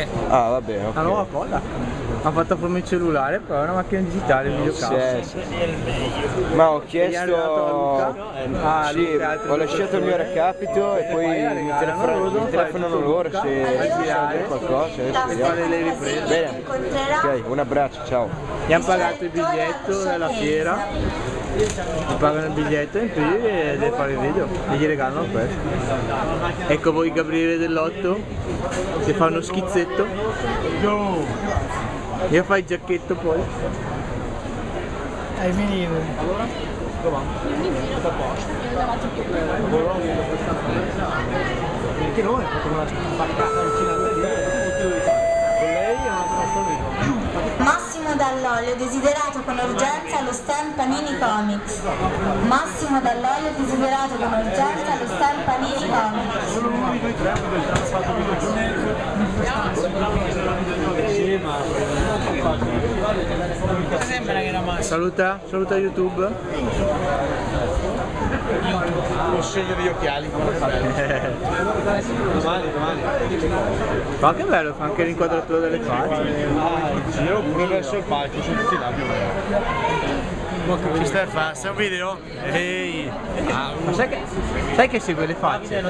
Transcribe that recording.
Perché? Ah, vabbè, ok. La nuova colla. Ha fatto come il cellulare, però è una macchina digitale, videocamera. Sì, sì. Ma ho dato a chiesto... Luca? Ah, sì, Luca, altri ho lasciato il mio recapito e poi mi telefonano, loro, mi telefonano loro se c'è qualcosa. Bene, ok, un abbraccio, ciao. Gli hanno pagato il biglietto della fiera, gli pagano il biglietto in più e deve fare il video e gli regalano questo. Ecco voi Gabriele dell'Otto che fa uno schizzetto. Io fai il giacchetto poi. Hai finito. Perché noi facciamo Dall'Olio desiderato con urgenza allo stand Panini Comics. Massimo Dall'Olio desiderato con urgenza allo stand Panini Comics. Saluta, saluta YouTube. Consiglio degli occhiali. domani, domani. Ma che bello, fa anche l'inquadratura delle facce. Giro pure verso il palco, sono tutti là più o meno. Ci stai a fare? Sei un video? Ehi! Ma sai che, sai che segue le facce?